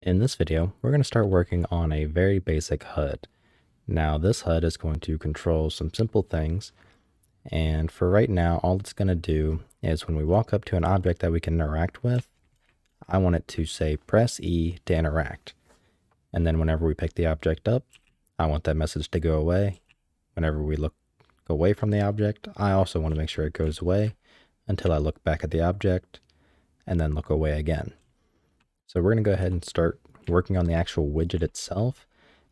In this video, we're going to start working on a very basic HUD. Now this HUD is going to control some simple things, and for right now, all it's going to do is when we walk up to an object that we can interact with, I want it to say press E to interact. And then whenever we pick the object up, I want that message to go away. Whenever we look away from the object, I also want to make sure it goes away until I look back at the object and then look away again. So we're going to go ahead and start working on the actual widget itself.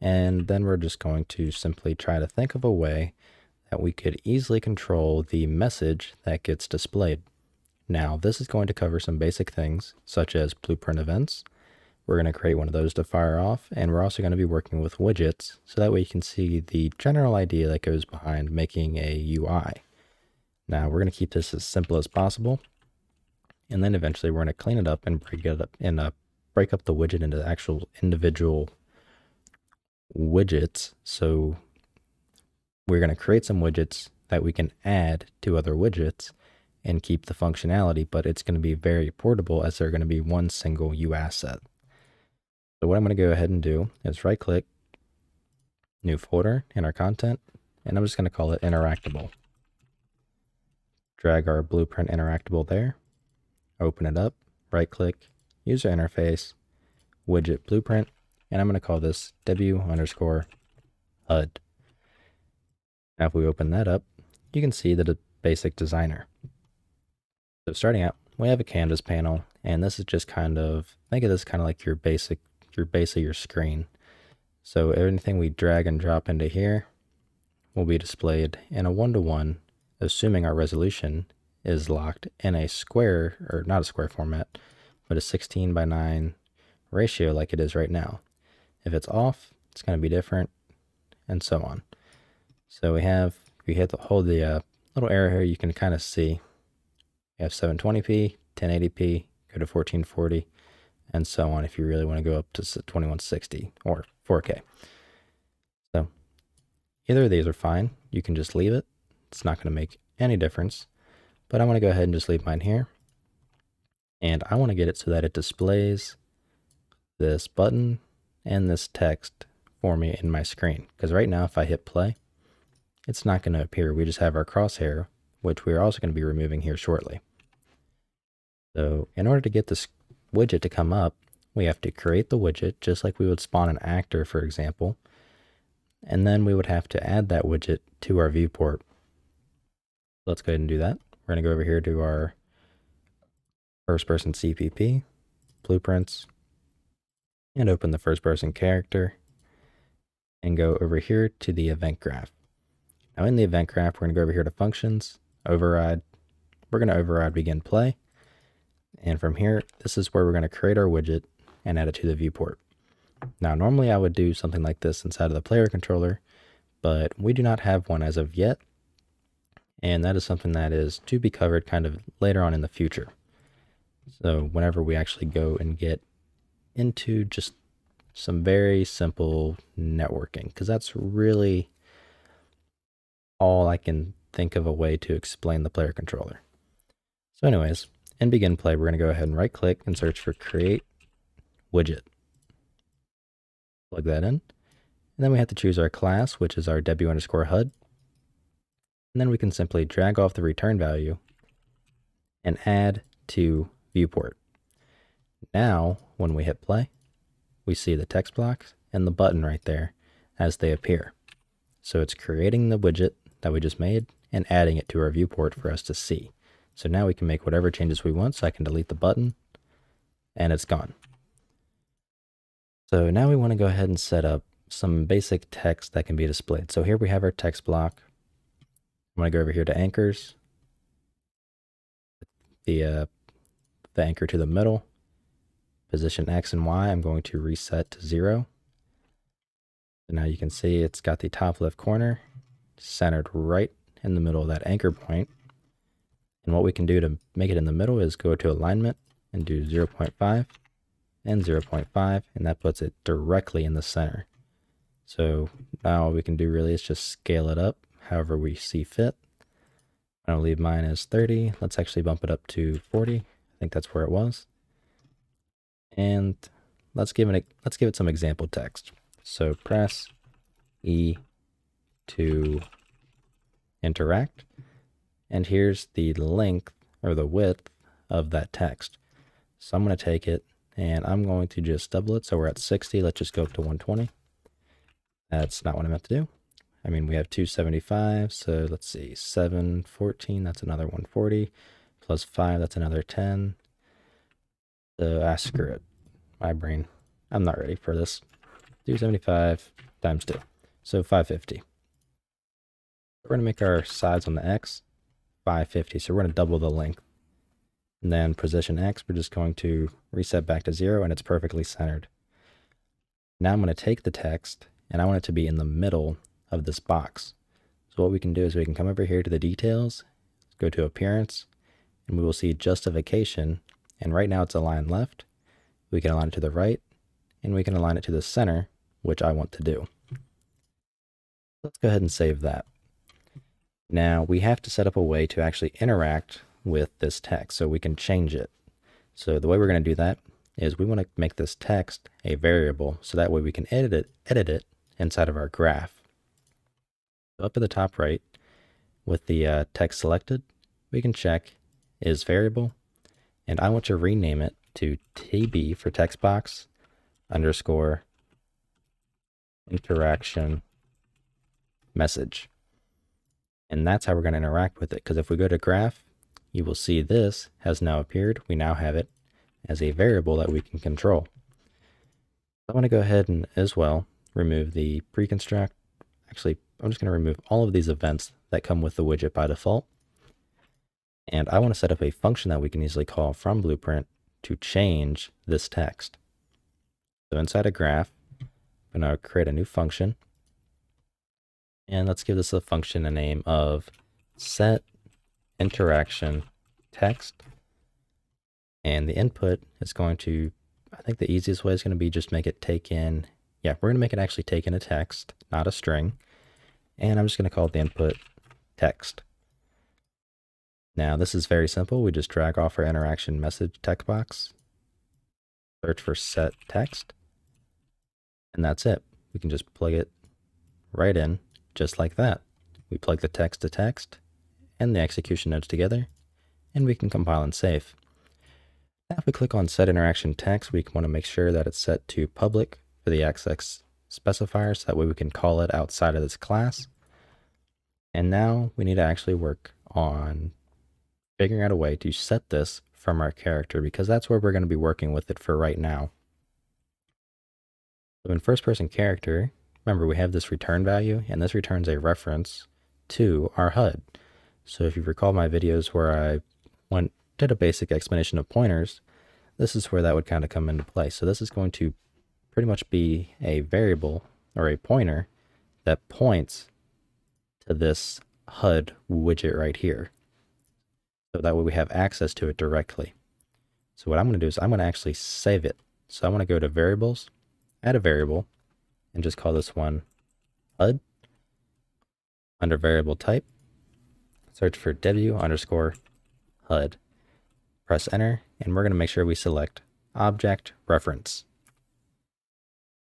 And then we're just going to simply try to think of a way that we could easily control the message that gets displayed. Now, this is going to cover some basic things such as blueprint events. We're going to create one of those to fire off, and we're also going to be working with widgets so that way you can see the general idea that goes behind making a UI. Now, we're going to keep this as simple as possible, and then eventually we're going to clean it up and break it up in a break up the widget into actual individual widgets. So we're going to create some widgets that we can add to other widgets and keep the functionality, but it's going to be very portable as they're going to be one single U asset. So what I'm going to go ahead and do is right click, new folder in our content, and I'm just going to call it interactable. Drag our blueprint interactable there, open it up, right click, user interface, widget blueprint, and I'm going to call this W underscore HUD. Now if we open that up, you can see that a basic designer. So starting out, we have a canvas panel, and this is just kind of, think of this kind of like your basic, your base of your screen. So anything we drag and drop into here will be displayed in a one-to-one, -one, assuming our resolution is locked in a square, or not a square format, but a 16 by 9 ratio like it is right now. If it's off, it's going to be different, and so on. So we have, we hit the, hold the uh, little arrow here, you can kind of see. We have 720p, 1080p, go to 1440, and so on if you really want to go up to 2160 or 4K. So either of these are fine. You can just leave it. It's not going to make any difference. But I'm going to go ahead and just leave mine here and I want to get it so that it displays this button and this text for me in my screen. Because right now, if I hit play, it's not going to appear. We just have our crosshair, which we're also going to be removing here shortly. So in order to get this widget to come up, we have to create the widget just like we would spawn an actor, for example. And then we would have to add that widget to our viewport. Let's go ahead and do that. We're going to go over here to our first person CPP, blueprints, and open the first person character and go over here to the event graph. Now in the event graph, we're going to go over here to functions, override. We're going to override begin play. And from here, this is where we're going to create our widget and add it to the viewport. Now, normally I would do something like this inside of the player controller, but we do not have one as of yet. And that is something that is to be covered kind of later on in the future. So whenever we actually go and get into just some very simple networking, because that's really all I can think of a way to explain the player controller. So anyways, in begin play, we're going to go ahead and right click and search for create widget. Plug that in. And then we have to choose our class, which is our W underscore HUD. And then we can simply drag off the return value and add to viewport. Now, when we hit play, we see the text blocks and the button right there as they appear. So it's creating the widget that we just made and adding it to our viewport for us to see. So now we can make whatever changes we want. So I can delete the button and it's gone. So now we want to go ahead and set up some basic text that can be displayed. So here we have our text block. I'm going to go over here to anchors. The uh, the anchor to the middle. Position X and Y, I'm going to reset to zero. So now you can see it's got the top left corner centered right in the middle of that anchor point. And what we can do to make it in the middle is go to alignment and do 0.5 and 0.5, and that puts it directly in the center. So now all we can do really is just scale it up however we see fit. I'll leave mine as 30. Let's actually bump it up to 40 think that's where it was. And let's give it a, let's give it some example text. So press E to interact. And here's the length or the width of that text. So I'm going to take it and I'm going to just double it. So we're at 60. Let's just go up to 120. That's not what I meant to do. I mean, we have 275. So let's see, 714. That's another 140 plus 5. That's another 10. So ah, screw it. My brain. I'm not ready for this. 275 times 2. So 550. We're going to make our sides on the X 550. So we're going to double the length. And then position X, we're just going to reset back to zero and it's perfectly centered. Now I'm going to take the text and I want it to be in the middle of this box. So what we can do is we can come over here to the details, go to appearance, and we will see justification. And right now it's aligned left. We can align it to the right and we can align it to the center, which I want to do. Let's go ahead and save that. Now we have to set up a way to actually interact with this text so we can change it. So the way we're going to do that is we want to make this text a variable so that way we can edit it, edit it inside of our graph. Up at the top right with the uh, text selected, we can check is variable and I want to rename it to TB for text box underscore interaction message. And that's how we're going to interact with it. Because if we go to graph, you will see this has now appeared. We now have it as a variable that we can control. I want to go ahead and as well remove the pre-construct. Actually, I'm just going to remove all of these events that come with the widget by default. And I want to set up a function that we can easily call from Blueprint to change this text. So inside a graph, I'm going to create a new function and let's give this a function a name of set interaction text. And the input is going to, I think the easiest way is going to be just make it take in, yeah, we're going to make it actually take in a text, not a string. And I'm just going to call it the input text. Now this is very simple. We just drag off our interaction message text box, search for set text, and that's it. We can just plug it right in just like that. We plug the text to text and the execution nodes together, and we can compile and save. Now if we click on set interaction text, we want to make sure that it's set to public for the access specifier, so that way we can call it outside of this class. And now we need to actually work on figuring out a way to set this from our character because that's where we're going to be working with it for right now. So in first person character, Remember, we have this return value, and this returns a reference to our HUD. So if you recall my videos where I went did a basic explanation of pointers, this is where that would kind of come into play. So this is going to pretty much be a variable or a pointer that points to this HUD widget right here. So that way we have access to it directly. So what I'm going to do is I'm going to actually save it. So I want to go to variables, add a variable, and just call this one HUD. Under variable type, search for W underscore HUD. Press enter, and we're going to make sure we select object reference.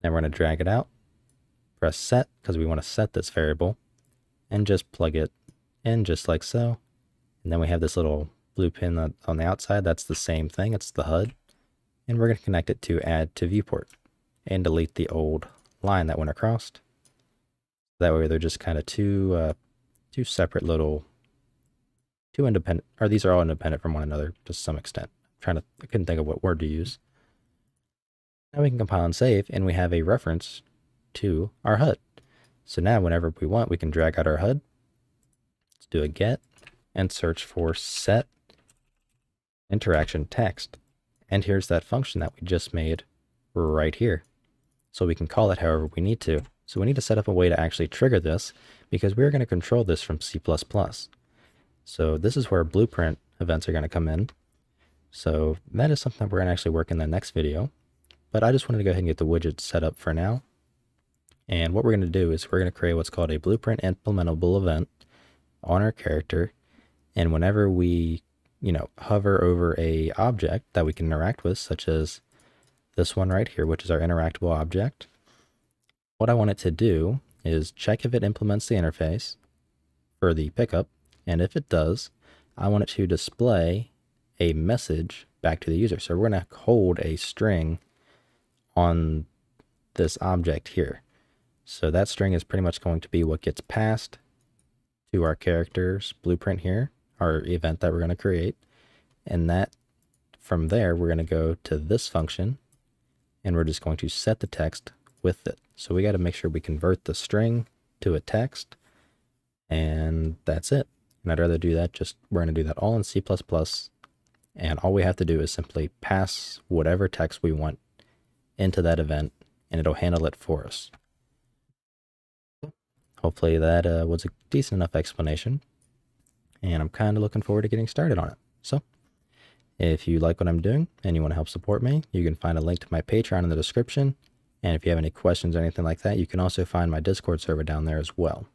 Then we're going to drag it out, press set because we want to set this variable, and just plug it in just like so. And then we have this little blue pin on the outside. That's the same thing. It's the HUD. And we're going to connect it to add to viewport and delete the old line that went across. That way they're just kind of two, uh, two separate little, two independent, or these are all independent from one another to some extent. I'm trying to, I couldn't think of what word to use. Now we can compile and save, and we have a reference to our HUD. So now whenever we want, we can drag out our HUD. Let's do a get and search for set interaction text. And here's that function that we just made right here so we can call it however we need to. So we need to set up a way to actually trigger this because we're going to control this from C++. So this is where blueprint events are going to come in. So that is something that we're going to actually work in the next video. But I just wanted to go ahead and get the widget set up for now. And what we're going to do is we're going to create what's called a blueprint implementable event on our character. And whenever we, you know, hover over a object that we can interact with, such as this one right here, which is our interactable object. What I want it to do is check if it implements the interface for the pickup, and if it does, I want it to display a message back to the user. So we're going to hold a string on this object here. So that string is pretty much going to be what gets passed to our character's blueprint here, our event that we're going to create. And that from there, we're going to go to this function and we're just going to set the text with it. So we got to make sure we convert the string to a text and that's it. And I'd rather do that just, we're going to do that all in C++ and all we have to do is simply pass whatever text we want into that event and it'll handle it for us. Hopefully that uh, was a decent enough explanation and I'm kind of looking forward to getting started on it. So if you like what I'm doing and you want to help support me, you can find a link to my Patreon in the description. And if you have any questions or anything like that, you can also find my Discord server down there as well.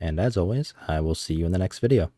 And as always, I will see you in the next video.